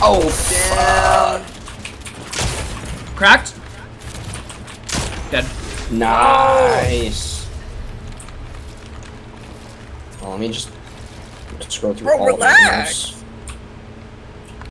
Oh, Down. Cracked. Dead. Nice. Well, let me just scroll through Bro, all relax. of